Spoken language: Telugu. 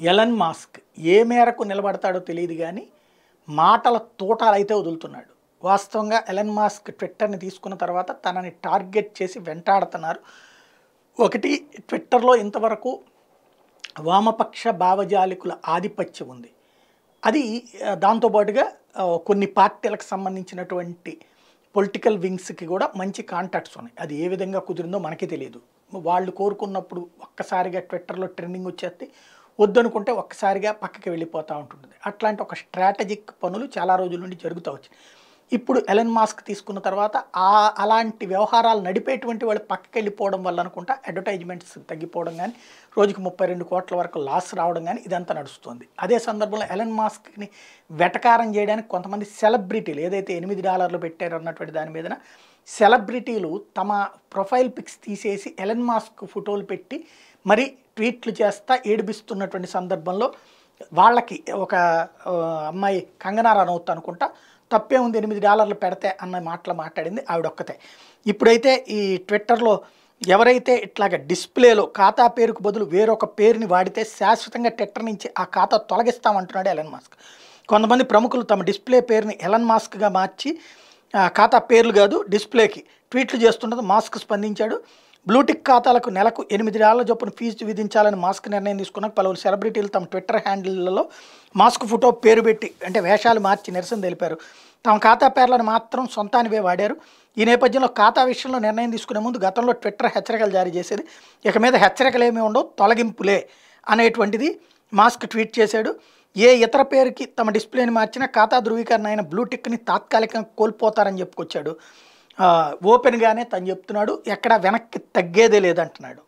ఎలన్ మాస్క్ ఏ మేరకు నిలబడతాడో తెలియదు కానీ మాటల తూటాలు అయితే వదులుతున్నాడు. వాస్తవంగా ఎలన్ మాస్క్ ట్విట్టర్ని తీసుకున్న తర్వాత తనని టార్గెట్ చేసి వెంటాడుతున్నారు. ఒకటి ట్విట్టర్లో ఇంతవరకు వామపక్ష భావజాలికుల ఆధిపత్యం ఉంది. అది దాంతోపాటుగా కొన్ని పార్టీలకు సంబంధించినటువంటి పొలిటికల్ వింగ్స్కి కూడా మంచి కాంటాక్ట్స్ ఉన్నాయి. అది ఏ విధంగా కుదిరిందో మనకి తెలియదు. వాళ్ళు కోరుకున్నప్పుడు ఒక్కసారిగా ట్విట్టర్లో ట్రెండింగ్ వచ్చేస్తే వద్దనుకుంటే ఒక్కసారిగా పక్కకి వెళ్ళిపోతూ ఉంటుంది అట్లాంటి ఒక స్ట్రాటజిక్ పనులు చాలా రోజుల నుండి జరుగుతూ వచ్చాయి. ఇప్పుడు ఎలన్ మాస్క్ తీసుకున్న తర్వాత ఆ అలాంటి వ్యవహారాలు నడిపేటువంటి వాళ్ళు పక్కకి వెళ్ళిపోవడం వల్ల అనుకుంటా అడ్వర్టైజ్మెంట్స్ తగ్గిపోవడం కానీ రోజుకి ముప్పై రెండు కోట్ల వరకు లాస్ రావడం కానీ ఇదంతా నడుస్తుంది. అదే సందర్భంలో ఎలన్ మాస్క్ని వెటకారం చేయడానికి కొంతమంది సెలబ్రిటీలు ఏదైతే ఎనిమిది డాలర్లు పెట్టారు అన్నటువంటి దాని మీదన సెలబ్రిటీలు తమ ప్రొఫైల్ పిక్స్ తీసేసి ఎలన్ మాస్క్ ఫోటోలు పెట్టి మరి ట్వీట్లు చేస్తా ఏడిపిస్తున్నటువంటి సందర్భంలో వాళ్ళకి ఒక అమ్మాయి కంగనా రనౌత్ అనుకుంటా తప్పే ఉంది ఎనిమిది డాలర్లు పెడతాయి అన్న మాటలు మాట్లాడింది ఆవిడొక్కతే. ఇప్పుడైతే ఈ ట్విట్టర్లో ఎవరైతే ఇట్లాగ డిస్ప్లేలో ఖాతా పేరుకు బదులు వేరొక పేరుని వాడితే శాశ్వతంగా ట్విట్టర్ నుంచి ఆ ఖాతా తొలగిస్తామంటున్నాడు ఎలన్ మాస్క్. కొంతమంది ప్రముఖులు తమ డిస్ప్లే పేరుని ఎలన్ మాస్క్గా మార్చి ఆ, ఖాతా పేర్లు కాదు డిస్ప్లేకి ట్వీట్లు చేస్తుండదు మాస్క్ స్పందించాడు. బ్లూటిక్ ఖాతాలకు నెలకు ఎనిమిది డాలర్ల చొప్పున ఫీజు విధించాలని మాస్క్ నిర్ణయం తీసుకున్నాక పలువురు సెలబ్రిటీలు తమ ట్విట్టర్ హ్యాండిల్లో మాస్క్ ఫోటో పేరు పెట్టి అంటే వేషాలు మార్చి నిరసన తెలిపారు. తమ ఖాతా పేర్లను మాత్రం సొంతానివే వాడారు. ఈ నేపథ్యంలో ఖాతా విషయంలో నిర్ణయం తీసుకునే ముందు గతంలో ట్విట్టర్ హెచ్చరికలు జారీ చేసేది ఇక మీద హెచ్చరికలు ఏమి ఉండవు తొలగింపులే అనేటువంటిది మాస్క్ ట్వీట్ చేశాడు. ఏ ఇతర పేరుకి తమ డిస్ప్లేని మార్చినా ఖాతా ధృవీకరణ అయిన బ్లూటిక్ని తాత్కాలికంగా కోల్పోతారని చెప్పుకొచ్చాడు. ఓపెన్గానే తను చెప్తున్నాడు ఎక్కడ వెనక్కి తగ్గేదే లేదంటున్నాడు.